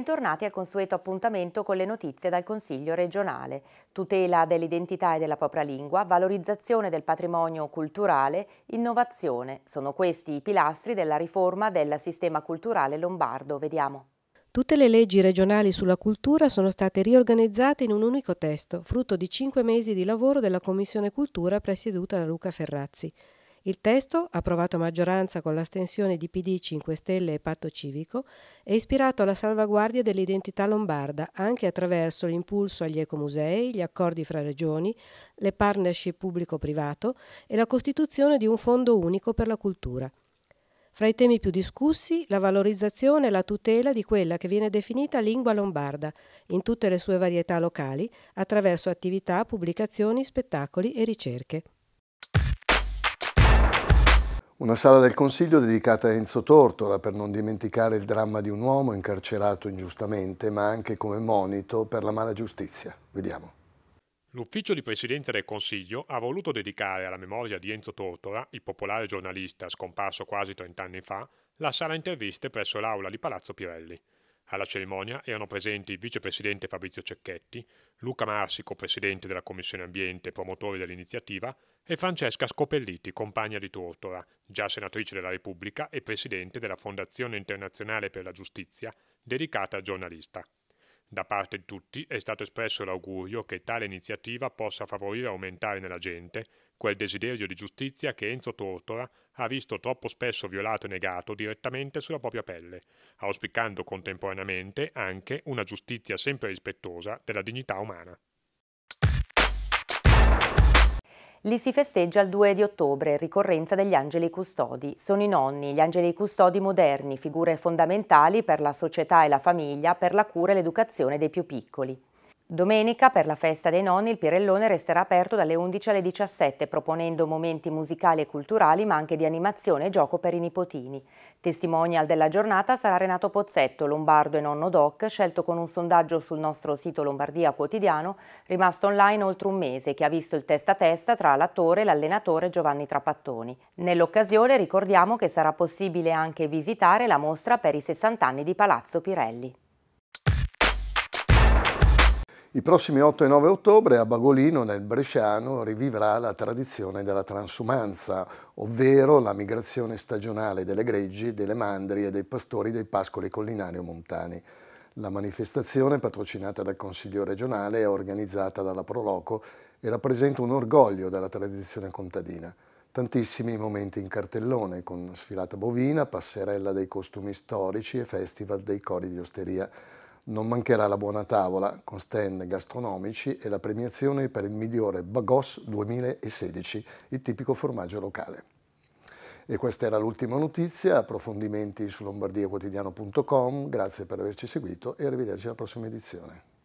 Bentornati al consueto appuntamento con le notizie dal Consiglio regionale. Tutela dell'identità e della propria lingua, valorizzazione del patrimonio culturale, innovazione. Sono questi i pilastri della riforma del sistema culturale lombardo. Vediamo. Tutte le leggi regionali sulla cultura sono state riorganizzate in un unico testo, frutto di cinque mesi di lavoro della Commissione Cultura presieduta da Luca Ferrazzi. Il testo, approvato a maggioranza con l'astensione di PD 5 Stelle e Patto Civico, è ispirato alla salvaguardia dell'identità lombarda anche attraverso l'impulso agli ecomusei, gli accordi fra regioni, le partnership pubblico-privato e la costituzione di un fondo unico per la cultura. Fra i temi più discussi, la valorizzazione e la tutela di quella che viene definita lingua lombarda, in tutte le sue varietà locali, attraverso attività, pubblicazioni, spettacoli e ricerche. Una sala del Consiglio dedicata a Enzo Tortora per non dimenticare il dramma di un uomo incarcerato ingiustamente, ma anche come monito per la mala giustizia. Vediamo. L'ufficio di presidenza del Consiglio ha voluto dedicare alla memoria di Enzo Tortora, il popolare giornalista scomparso quasi 30 anni fa, la sala interviste presso l'aula di Palazzo Pirelli. Alla cerimonia erano presenti il vicepresidente Fabrizio Cecchetti, Luca Marsico, presidente della Commissione Ambiente e promotore dell'iniziativa, e Francesca Scopelliti, compagna di Tortora, già senatrice della Repubblica e presidente della Fondazione Internazionale per la Giustizia, dedicata al giornalista. Da parte di tutti è stato espresso l'augurio che tale iniziativa possa favorire e aumentare nella gente quel desiderio di giustizia che Enzo Tortora ha visto troppo spesso violato e negato direttamente sulla propria pelle, auspicando contemporaneamente anche una giustizia sempre rispettosa della dignità umana. Lì si festeggia il 2 di ottobre, ricorrenza degli angeli custodi. Sono i nonni, gli angeli custodi moderni, figure fondamentali per la società e la famiglia, per la cura e l'educazione dei più piccoli. Domenica, per la festa dei nonni, il Pirellone resterà aperto dalle 11 alle 17, proponendo momenti musicali e culturali, ma anche di animazione e gioco per i nipotini. Testimonial della giornata sarà Renato Pozzetto, lombardo e nonno doc, scelto con un sondaggio sul nostro sito Lombardia Quotidiano, rimasto online oltre un mese, che ha visto il testa a testa tra l'attore e l'allenatore Giovanni Trapattoni. Nell'occasione ricordiamo che sarà possibile anche visitare la mostra per i 60 anni di Palazzo Pirelli. I prossimi 8 e 9 ottobre a Bagolino, nel Bresciano, rivivrà la tradizione della transumanza, ovvero la migrazione stagionale delle greggi, delle mandri e dei pastori dei pascoli collinari o montani. La manifestazione, patrocinata dal Consiglio regionale, è organizzata dalla Proloco e rappresenta un orgoglio della tradizione contadina. Tantissimi momenti in cartellone, con sfilata bovina, passerella dei costumi storici e festival dei cori di osteria. Non mancherà la buona tavola con stand gastronomici e la premiazione per il migliore Bagos 2016, il tipico formaggio locale. E questa era l'ultima notizia, approfondimenti su lombardiaquotidiano.com, grazie per averci seguito e arrivederci alla prossima edizione.